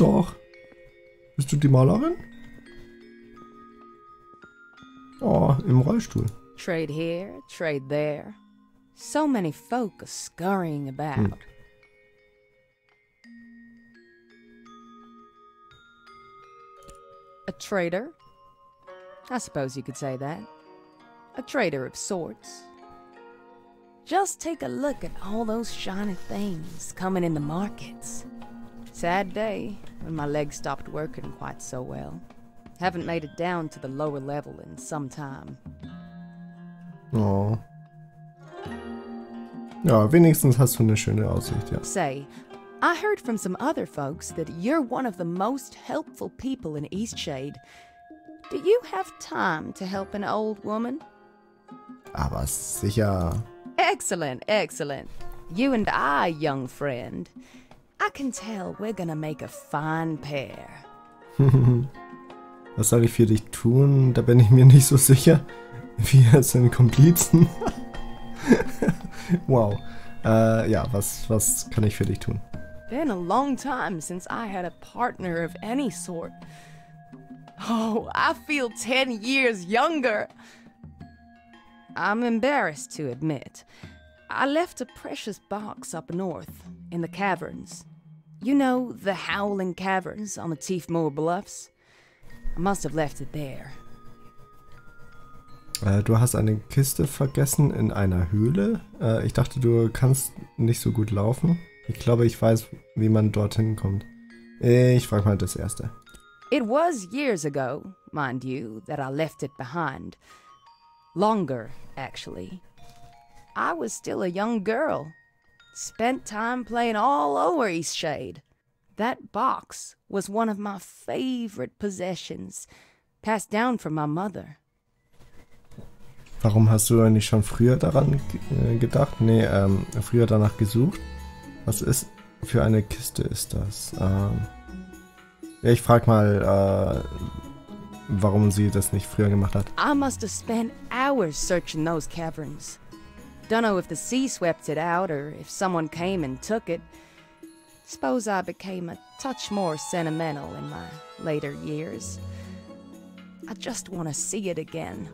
doch. Bist du die Malerin? Oh, im Rollstuhl. Trade here, trade there. So many folk are scurrying about. Hm. A trader? I suppose you could say that. A trader of sorts. Just take a look at all those shiny things coming in the markets. Sad day when my legs stopped working quite so well. Haven't made it down to the lower level in some time. Oh. Ja, wenigstens hast du eine schöne Aussicht, ja. Say, I heard from some other folks that you're one of the most helpful people in Eastshade. Do you have time to help an old woman? Aber sicher. Excellent, excellent. You and I, young friend. I can tell we're gonna make a fine pair. Was soll ich für dich tun? Da bin ich mir nicht so sicher. Wir sind Komplizen. wow. Äh, ja, was, was kann ich für dich tun? Been a long time since I had a partner of any sort. Oh, I feel 10 years younger. I'm embarrassed to admit. I left a precious box up north, in the caverns. You know, the Howling Caverns on the Tiefmoor Bluffs? I must have left it there. Äh, du hast eine Kiste vergessen in einer Höhle. Äh, ich dachte, du kannst nicht so gut laufen. Ich glaube, ich weiß, wie man dorthin kommt. Ich frage mal das erste. It was years ago, mind you, that I left it behind. Longer, actually. I was still a young girl. Spent time playing all over Eastshade. That box was one of my favorite possessions, passed down from my mother. Warum hast du nicht schon früher daran äh, gedacht? Nee, ähm, früher danach gesucht? Was ist für eine Kiste ist das? Ähm, ja, ich frag mal, äh, warum sie das nicht früher gemacht hat. I must have spent hours searching those caverns. Dunno if the sea swept it out or if someone came and took it. Suppose I became a touch more sentimental in my later years. I just want to see it again.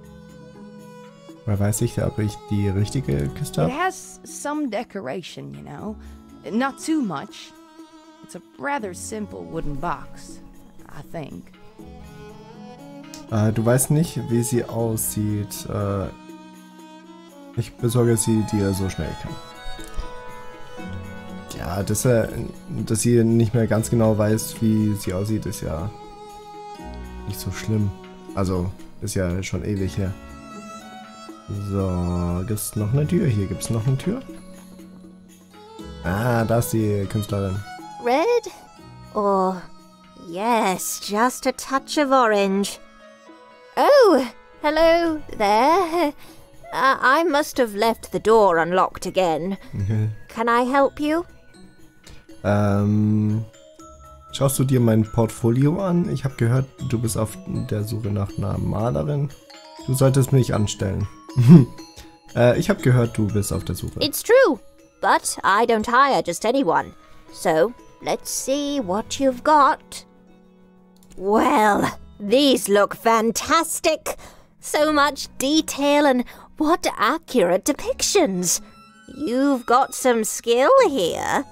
Weil weiß ich, ob ich die richtige Kiste It has some decoration, you know. Not too much. It's a rather simple wooden box, I think. Äh, du weißt nicht, wie sie aussieht. Äh, ich besorge sie dir so schnell ich kann. Ja, dass, er, dass sie nicht mehr ganz genau weiß, wie sie aussieht, ist ja nicht so schlimm. Also, ist ja schon ewig her. So, gibt's noch eine Tür? Hier gibt's noch eine Tür. Ah, da ist die Künstlerin. Red? Or, yes, just a touch of orange. Oh, hello there. Uh, I must have left the door unlocked again. Can I help you? Ähm, schaust du dir mein Portfolio an? Ich habe gehört, du bist auf der Suche nach einer Malerin. Du solltest mich anstellen. äh, ich habe gehört, du bist auf der Suche. It's true, but I don't hire just anyone. So, let's see what you've got. Well, these look fantastic. So much detail and what accurate depictions. You've got some skill here.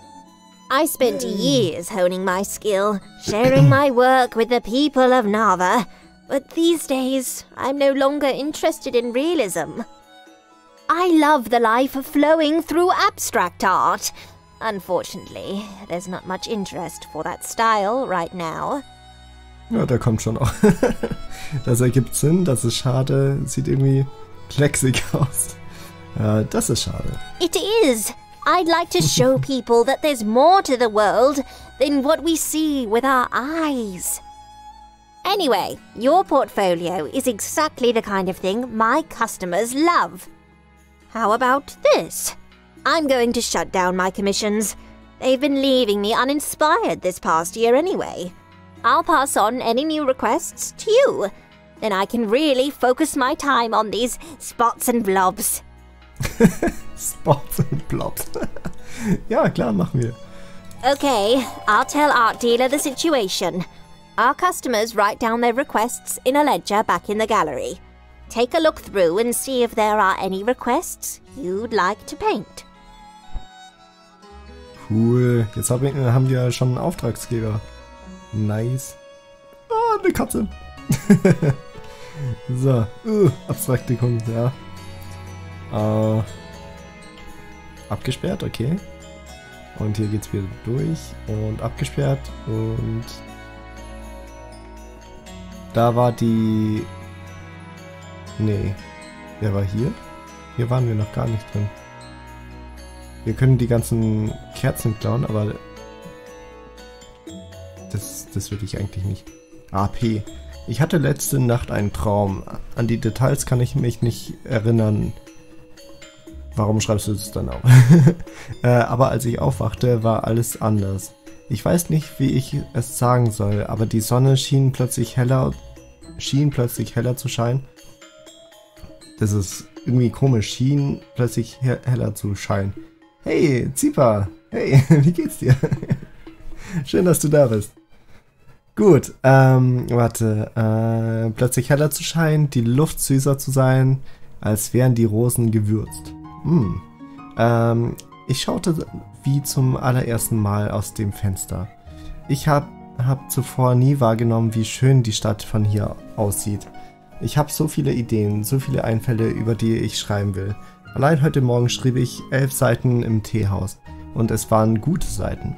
I spent hmm. years honing my skill, sharing my work with the people of Nava. But these days, I'm no longer interested in realism. I love the life flowing through abstract art. Unfortunately, there's not much interest for that style right now. Ja, der kommt schon auch. das ergibt Sinn, das ist schade. Sieht irgendwie klecksig aus. Äh, das ist schade. It is. I'd like to show people that there's more to the world than what we see with our eyes. Anyway, your portfolio is exactly the kind of thing my customers love. How about this? I'm going to shut down my commissions. They've been leaving me uninspired this past year anyway. I'll pass on any new requests to you. Then I can really focus my time on these spots and blobs. Spots und Blobs. ja, klar, machen wir. Okay, I'll tell Art Dealer the situation. Our customers write down their requests in a ledger back in the gallery. Take a look through and see if there are any requests you'd like to paint. Cool. Jetzt haben wir schon einen Auftragsgeber. Nice. Ah, eine Katze. so. Uh, abstrakte Kunst, ja. Äh, abgesperrt, okay. Und hier geht's wieder durch und abgesperrt und da war die... Nee. Wer war hier? Hier waren wir noch gar nicht drin. Wir können die ganzen Kerzen klauen, aber... Das, das will ich eigentlich nicht. AP. Ich hatte letzte Nacht einen Traum. An die Details kann ich mich nicht erinnern. Warum schreibst du das dann auf? äh, aber als ich aufwachte, war alles anders. Ich weiß nicht, wie ich es sagen soll, aber die Sonne schien plötzlich heller, schien plötzlich heller zu scheinen. Das ist irgendwie komisch, schien plötzlich he heller zu scheinen. Hey, Zipa, hey, wie geht's dir? Schön, dass du da bist. Gut, ähm, warte, äh, plötzlich heller zu scheinen, die Luft süßer zu sein, als wären die Rosen gewürzt. Hm. Ähm, ich schaute wie zum allerersten Mal aus dem Fenster. Ich habe hab zuvor nie wahrgenommen, wie schön die Stadt von hier aussieht. Ich habe so viele Ideen, so viele Einfälle, über die ich schreiben will. Allein heute Morgen schrieb ich elf Seiten im Teehaus. Und es waren gute Seiten.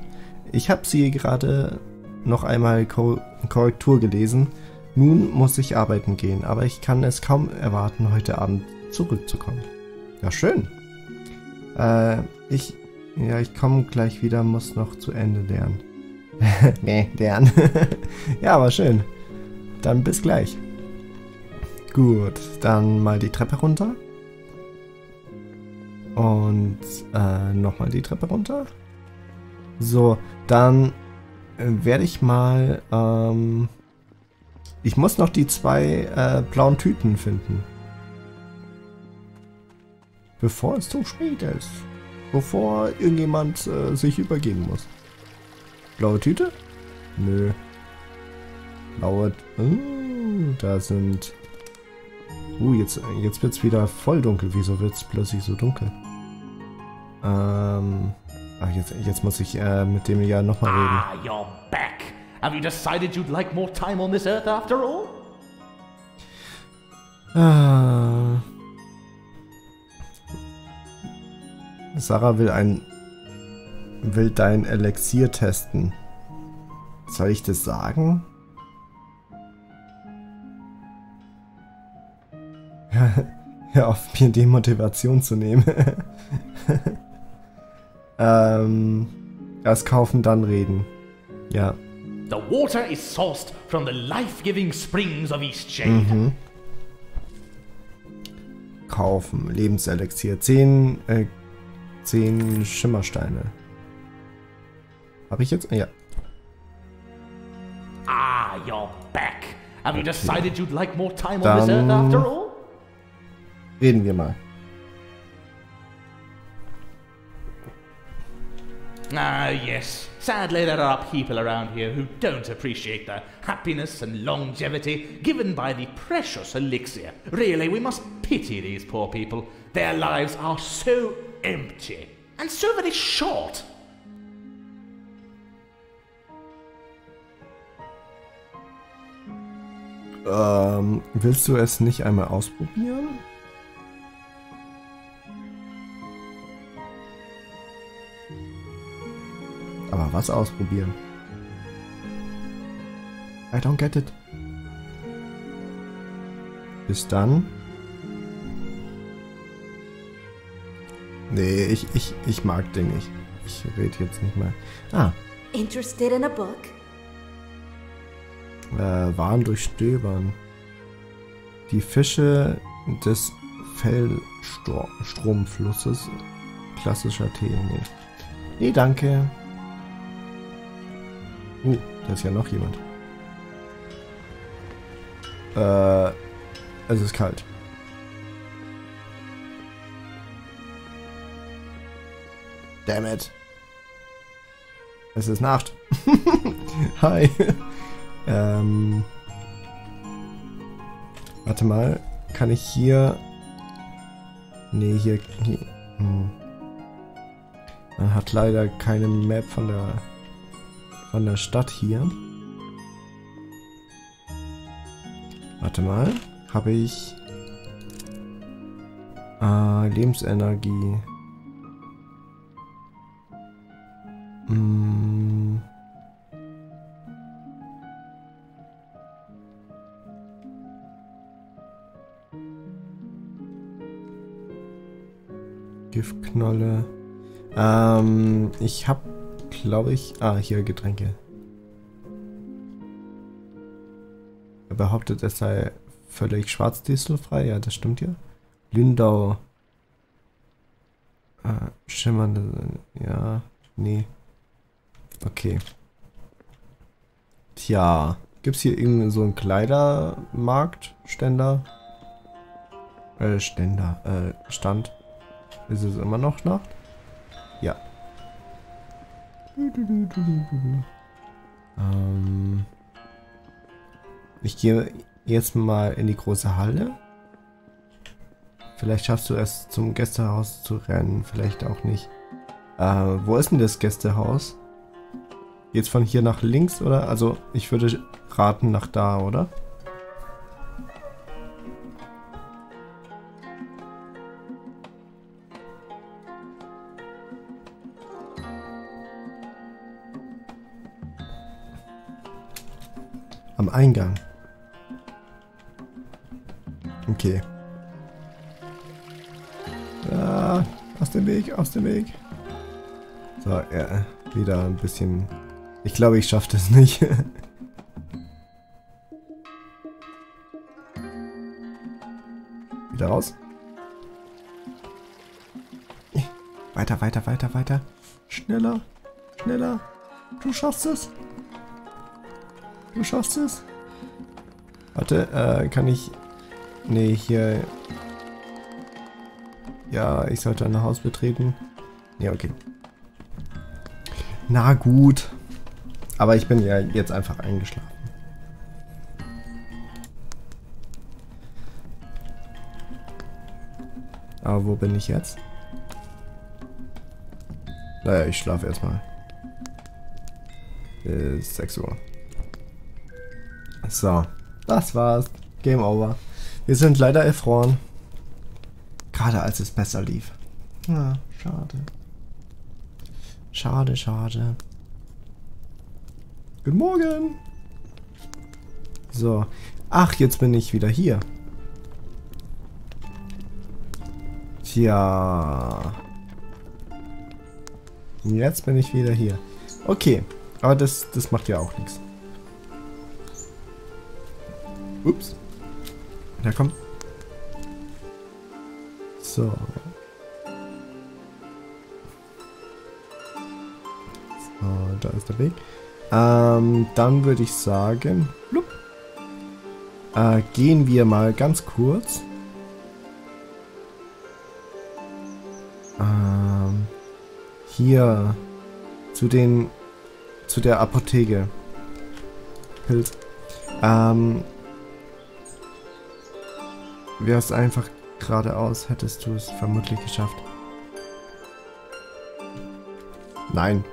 Ich habe sie gerade noch einmal Ko Korrektur gelesen. Nun muss ich arbeiten gehen, aber ich kann es kaum erwarten, heute Abend zurückzukommen. Ja, schön. Äh, ich, ja, ich komme gleich wieder, muss noch zu Ende lernen. nee, lernen. ja, aber schön. Dann bis gleich. Gut, dann mal die Treppe runter. Und äh, nochmal die Treppe runter. So, dann werde ich mal... Ähm, ich muss noch die zwei äh, blauen Tüten finden. Bevor es zu spät ist. Bevor irgendjemand äh, sich übergeben muss. Blaue Tüte? Nö. Blaue... Uh, da sind... Uh, jetzt, jetzt wird es wieder voll dunkel. Wieso wird es plötzlich so dunkel? Ähm... Ach, jetzt, jetzt muss ich äh, mit dem ja nochmal reden. Ah, you're back. Have you decided you'd like more time on this earth after all? Ah. Sarah will ein will dein Elixier testen. Soll ich das sagen? Hör auf, mir die Motivation zu nehmen. ähm, erst kaufen, dann reden. Ja. The water is sourced from the life-giving springs of East Shade. Mhm. Kaufen. Lebenselixier. 10, äh, 10 Schimmersteine. Habe ich jetzt? Ja. Ah, you're back. Have you decided you'd like more time on this earth after all? Reden wir mal. Ah, yes. Sadly, there are people around here who don't appreciate the happiness and longevity given by the precious elixir. Really, we must pity these poor people. Their lives are so empty and so very short. Ähm, willst du es nicht einmal ausprobieren? Aber was ausprobieren? I don't get it. Bis dann. Nee, ich, ich, ich mag den nicht. Ich rede jetzt nicht mehr. Ah, Interested in a book? äh, Waren durchstöbern. Die Fische des Fellstromflusses. Klassischer Tee. Nee. Nee, danke. Uh, da ist ja noch jemand. Äh, es ist kalt. Damn it. Es ist Nacht. Hi. ähm. Warte mal. Kann ich hier... Nee, hier... hier hm. Man hat leider keine Map von der von der Stadt hier. Warte mal. Habe ich äh, Lebensenergie. Hm. Giftknolle. Ähm, ich habe, glaube ich... Ah, hier Getränke. Er behauptet, es sei völlig schwarzdieselfrei. Ja, das stimmt ja. Lindau. Äh, schimmernde... Ja, nee. Okay. Tja. Gibt's hier irgendeinen so einen Kleidermarkt? Ständer? Äh, Ständer. Äh, Stand. Ist es immer noch Nacht? Ja. Ähm ich gehe jetzt mal in die große Halle. Vielleicht schaffst du es zum Gästehaus zu rennen, vielleicht auch nicht. Äh, wo ist denn das Gästehaus? Jetzt von hier nach links, oder? Also, ich würde raten nach da, oder? Am Eingang. Okay. Ah, aus dem Weg, aus dem Weg. So, ja, wieder ein bisschen... Ich glaube, ich schaffe das nicht. wieder raus. Weiter, weiter, weiter, weiter. Schneller, schneller. Du schaffst es. Du schaffst es. Warte, äh, kann ich... Nee, hier... Ja, ich sollte ein Haus betreten. Ja, okay. Na gut. Aber ich bin ja jetzt einfach eingeschlafen. Aber wo bin ich jetzt? Naja, ich schlafe erstmal. Bis 6 Uhr. So, das war's. Game over. Wir sind leider erfroren. Gerade als es besser lief. Na, schade. Schade, schade. Guten Morgen. So. Ach, jetzt bin ich wieder hier. Tja. Jetzt bin ich wieder hier. Okay. Aber das, das macht ja auch nichts. Ups. Ja, komm. So. So, da ist der Weg. Ähm, dann würde ich sagen, blub, äh, gehen wir mal ganz kurz. Ähm, hier zu den, zu der Apotheke. Pilz. Ähm, Wärst einfach geradeaus, hättest du es vermutlich geschafft. Nein.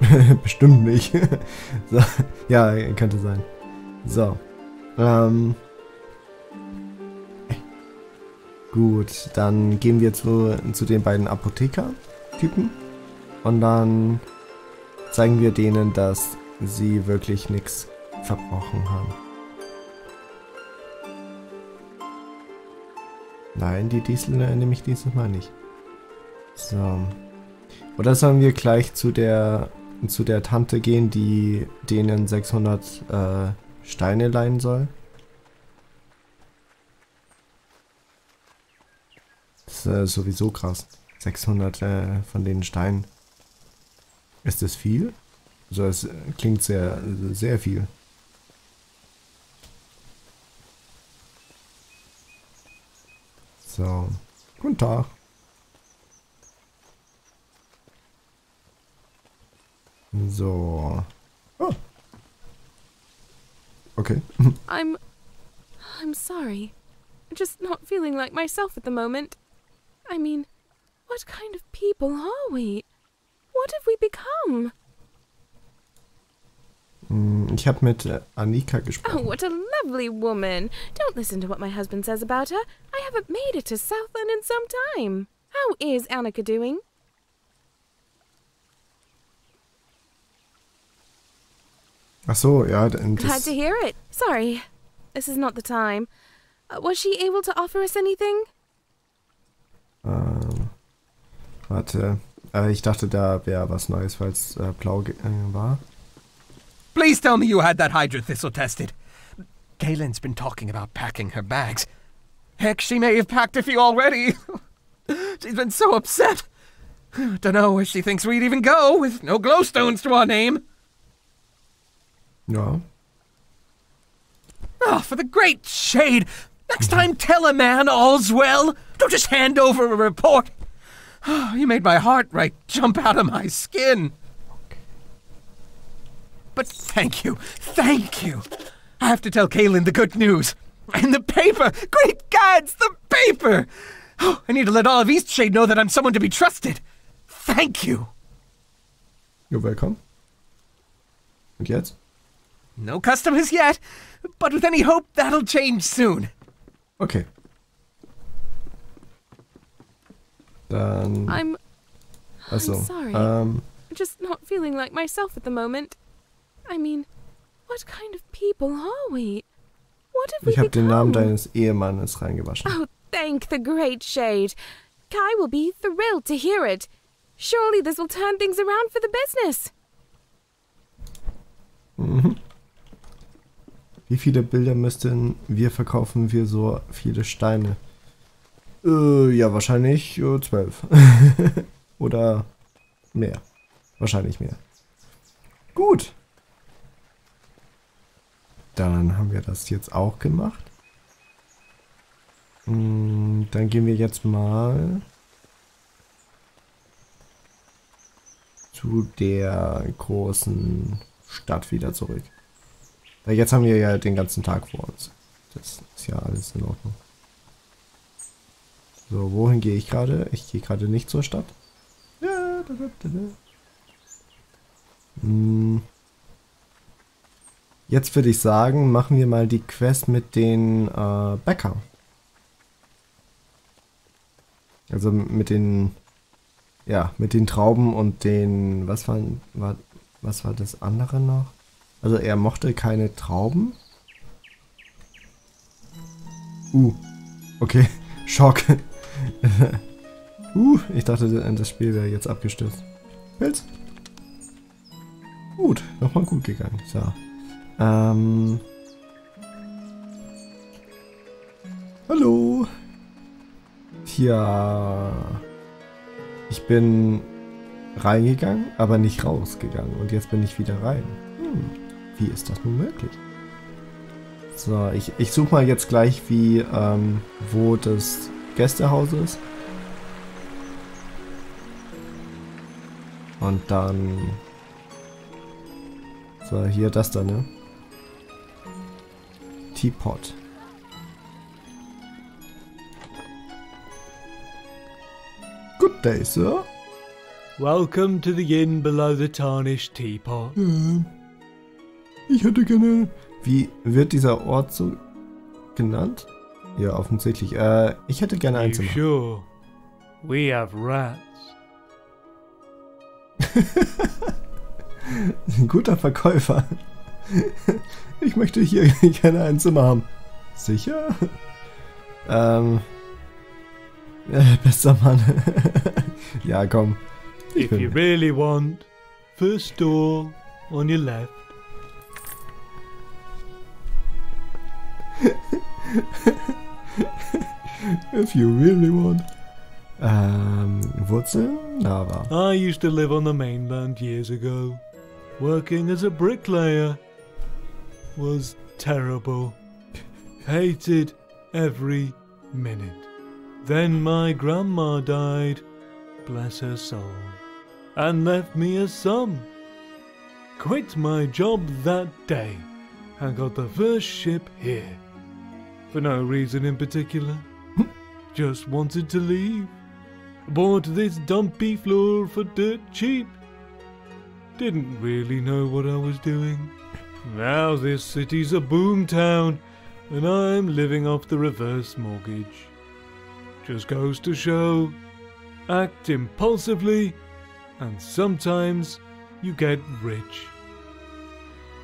Bestimmt nicht. so. Ja, könnte sein. So. Ähm. Gut, dann gehen wir zu, zu den beiden Apotheker-Typen. Und dann zeigen wir denen, dass sie wirklich nichts verbrochen haben. Nein, die Diesel nehme ich dieses Mal nicht. So. Oder sollen wir gleich zu der zu der Tante gehen, die denen 600 äh, Steine leihen soll? Das ist äh, sowieso krass. 600 äh, von den Steinen. Ist das viel? Also es klingt sehr, sehr viel. So. Guten Tag. So. Oh. Okay. I'm. I'm sorry. Just not feeling like myself at the moment. I mean, what kind of people are we? What have we become? Hm, Ich habe mit äh, Annika Oh, gesprochen. what a lovely woman. Don't listen to what my husband says about her. I haven't made it to Southland in some time. How is Annika doing? Ach so, ja, Glad to hear it. Sorry, this is not the time. Uh, was she able to offer us anything? ähm, warte. Äh, ich dachte, da wäre was Neues, weil es äh, blau äh, war. Please tell me you had that Hydra thistle tested. Galen's been talking about packing her bags. Heck, she may have packed a few already. She's been so upset. Dunno where she thinks we'd even go with no glowstones to our name. No. Oh, ah, for the great shade! Next mm-hmm. time, tell a man all's well. Don't just hand over a report. Oh, you made my heart right jump out of my skin. But thank you, thank you. I have to tell Kaylin the good news. And the paper! Great gods, the paper! Oh, I need to let all of Eastshade know that I'm someone to be trusted. Thank you. You're welcome. Und jetzt? No customers yet, but with any hope, that'll change soon. Okay. Dann. I'm Achso. sorry. Ähm, just not feeling like myself at the moment. I mean, what kind of people are we? What have we ich habe den Namen deines Ehemannes reingewaschen. Oh, thank the great shade. Kai will be thrilled to hear it. Surely this will turn things around for the business. Mhm. Wie viele Bilder müssten wir verkaufen wir so viele Steine? Äh, ja, wahrscheinlich äh, zwölf. Oder mehr. Wahrscheinlich mehr. Gut. Dann haben wir das jetzt auch gemacht. Mm, Dann gehen wir jetzt mal zu der großen Stadt wieder zurück. Jetzt haben wir ja den ganzen Tag vor uns. Das ist ja alles in Ordnung. So, wohin gehe ich gerade? Ich gehe gerade nicht zur Stadt. Ja, da, da, da, da. Hm. Jetzt würde ich sagen, machen wir mal die Quest mit den äh, Bäckern. Also mit den, ja, mit den Trauben und den, was war, war, was war das andere noch? Also er mochte keine Trauben. Uh, okay, Schock. uh, ich dachte, das Spiel wäre jetzt abgestürzt. Pilz. Gut, nochmal gut gegangen. So. Ähm. Hallo. Tja. Ich bin reingegangen, aber nicht rausgegangen. Und jetzt bin ich wieder rein. Hm, wie ist das nun möglich? So, ich, ich suche mal jetzt gleich, wie, ähm, wo das Gästehaus ist. Und dann. So, hier das da, ne? Teapot. Good day, sir. Welcome to the inn below the tarnished teapot. Ähm, ich hätte gerne. Wie wird dieser Ort so genannt? Ja, offensichtlich. Äh, ich hätte gerne ein Zimmer. sure? We have rats. Ein guter Verkäufer. Ich möchte hier gerne ein Zimmer haben. Sicher? Ähm. Äh, bester Mann. ja, komm. If you really want, first door on your left. if you really want. Ähm, Wurzeln? Lava. I used to live on the mainland years ago. Working as a bricklayer was terrible. Hated every minute. Then my grandma died, bless her soul, and left me a sum. quit my job that day and got the first ship here. For no reason in particular. Just wanted to leave. Bought this dumpy floor for dirt cheap. Didn't really know what I was doing. Now this city's a boom town, and I'm living off the reverse mortgage. Just goes to show, act impulsively, and sometimes you get rich.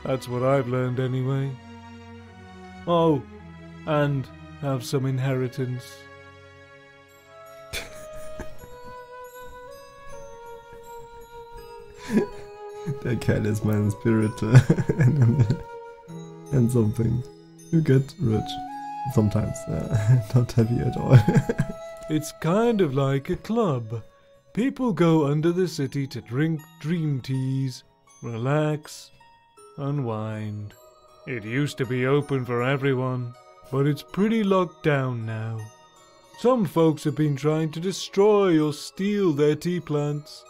That's what I've learned anyway. Oh, and have some inheritance. Der Kerl ist mein Spirit and something. You get rich. Sometimes. Uh, not happy at all. It's kind of like a club. People go under the city to drink dream teas, relax, unwind. It used to be open for everyone, but it's pretty locked down now. Some folks have been trying to destroy or steal their tea plants,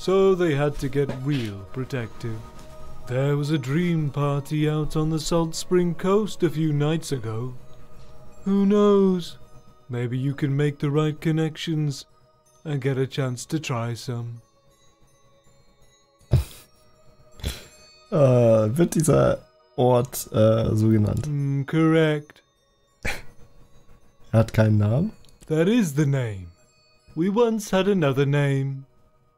so they had to get real protective. There was a dream party out on the Salt Spring Coast a few nights ago. Who knows? Maybe you can make the right connections and get a chance to try some. äh, wird dieser Ort äh, so genannt? Mm, correct. Er hat keinen Namen? That is the name. We once had another name,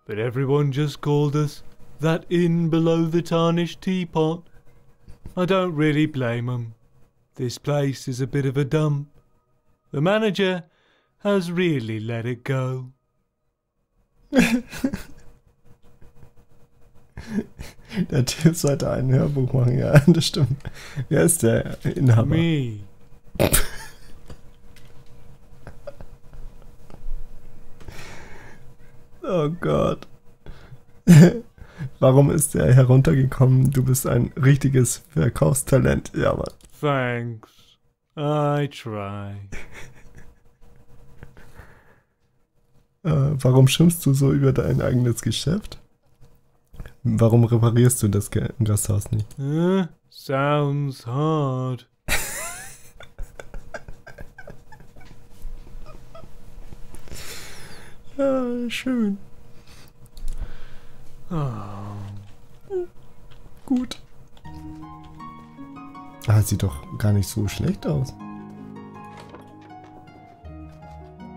but everyone just called us that inn below the tarnished teapot. I don't really blame 'em. This place is a bit of a dump. The manager has really let it go. Der Typ sollte ein Hörbuch machen, ja, das stimmt. Wer ist der Inhaber? Me. Oh Gott. Warum ist der heruntergekommen? Du bist ein richtiges Verkaufstalent. Ja, Mann. Thanks. I try. Äh, warum schimpfst du so über dein eigenes Geschäft? Warum reparierst du das Ge- Gasthaus nicht? Uh, sounds hard. Ja, schön. Oh. Gut. Ah, sieht doch gar nicht so schlecht aus.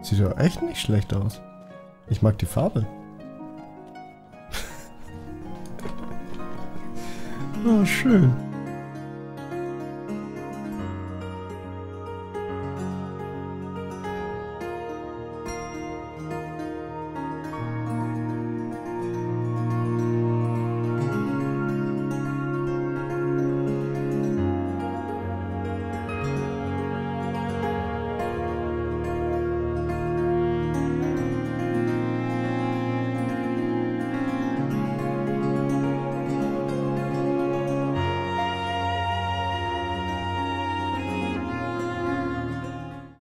Sieht doch echt nicht schlecht aus. Ich mag die Farbe. Ah, schön.